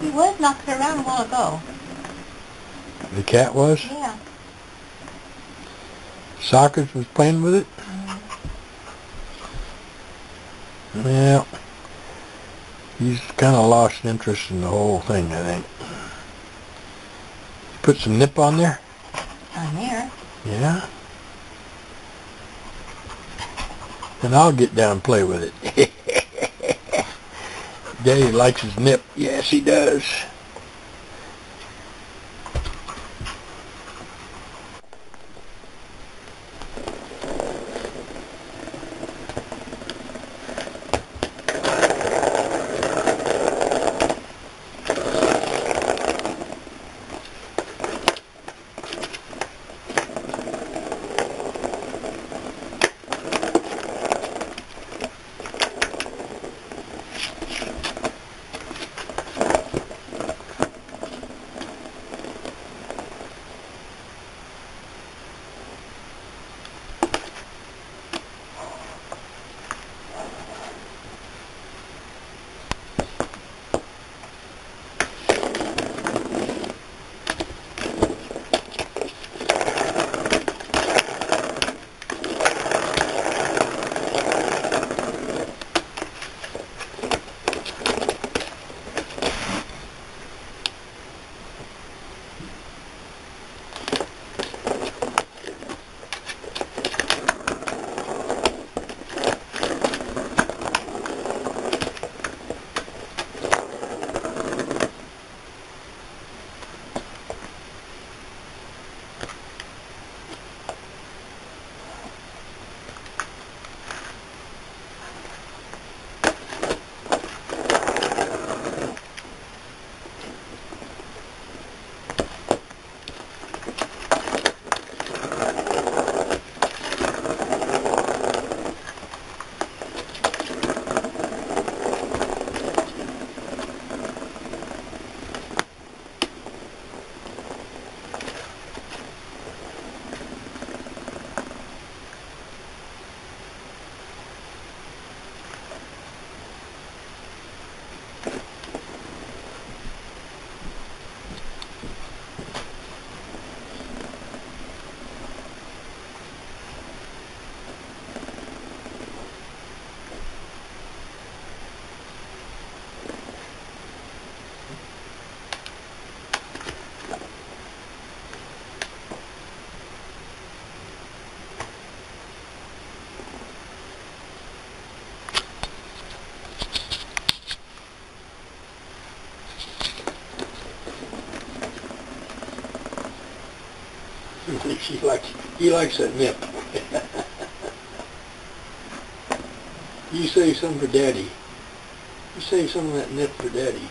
He was knocking around a while ago. The cat was? Yeah. Sockers was playing with it? Mm-hmm. Well, he's kind of lost interest in the whole thing, I think. Put some nip on there? On there. Yeah? And I'll get down and play with it. Daddy likes his nip. Yes, he does. He likes he likes that nip. you save some for Daddy. You save some of that nip for Daddy.